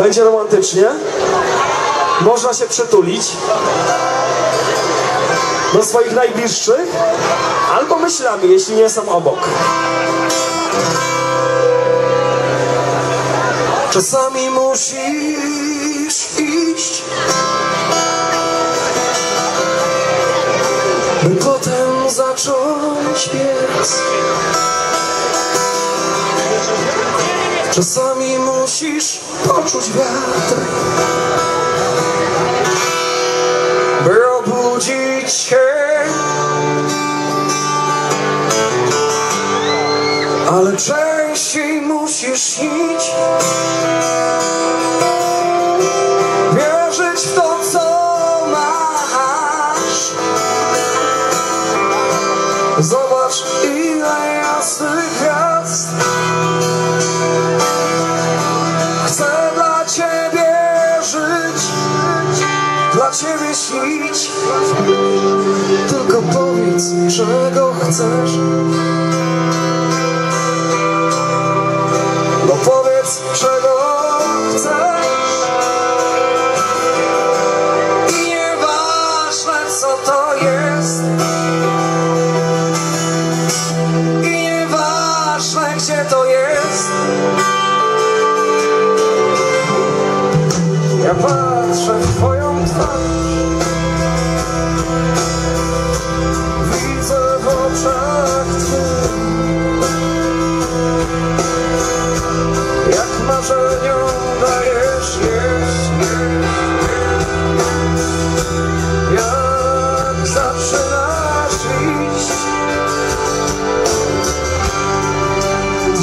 Będzie romantycznie. Można się przytulić do swoich najbliższych, albo myślami, jeśli nie są obok. Czasami musisz iść, by potem zacząć biec. Czasami musisz poczuć wiatr, by obudzić się. Ale częściej musisz śnić, wierzyć w to, co masz. Zobacz, ile Tylko powiedz, czego chcesz. No powiedz, czego chcesz. I nieważne, co to jest. I nieważne, gdzie to jest. Ja patrzę w Twoją twarz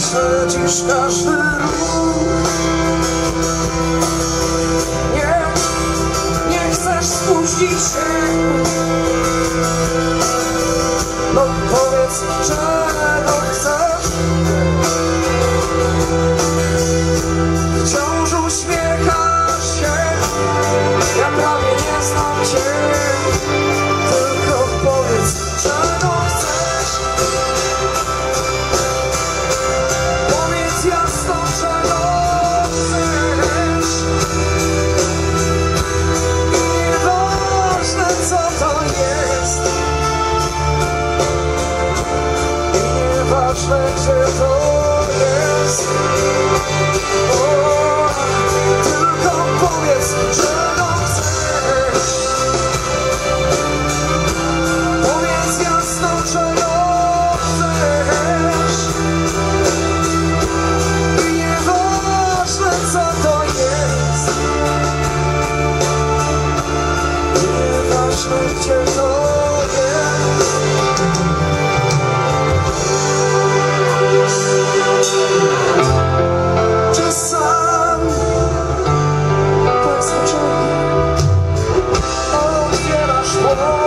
Śledzisz każdy ruch. Nie, nie chcesz spuścić się. No powiedz, czego to jest. O, Tylko powiedz, że to jasno, że to I nieważne, co gdzie to jest. Oh!